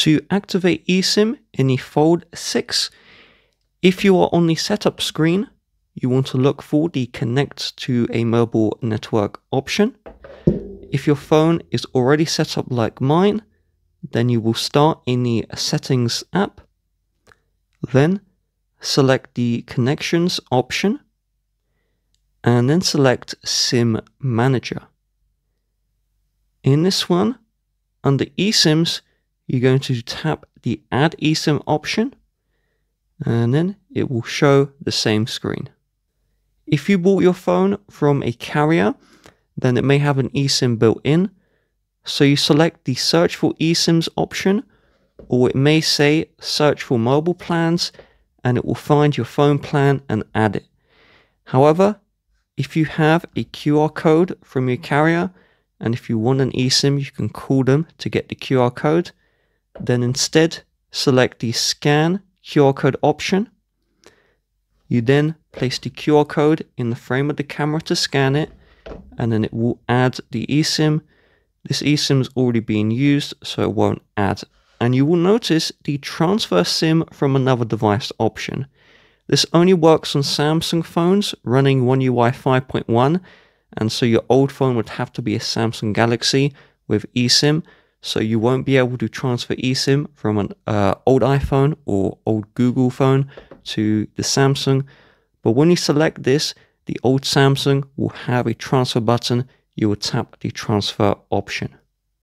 To activate eSIM in the Fold 6, if you are on the setup screen, you want to look for the connect to a mobile network option. If your phone is already set up like mine, then you will start in the settings app. Then select the connections option and then select SIM manager. In this one, under eSIMs, you're going to tap the add eSIM option and then it will show the same screen. If you bought your phone from a carrier, then it may have an eSIM built in. So you select the search for eSIMs option, or it may say search for mobile plans and it will find your phone plan and add it. However, if you have a QR code from your carrier, and if you want an eSIM, you can call them to get the QR code, then instead select the scan QR code option. You then place the QR code in the frame of the camera to scan it, and then it will add the eSIM. This eSIM is already being used, so it won't add. And you will notice the transfer SIM from another device option. This only works on Samsung phones running One UI 5.1, and so your old phone would have to be a Samsung Galaxy with eSIM so you won't be able to transfer eSIM from an uh, old iPhone or old Google phone to the Samsung. But when you select this, the old Samsung will have a transfer button. You will tap the transfer option.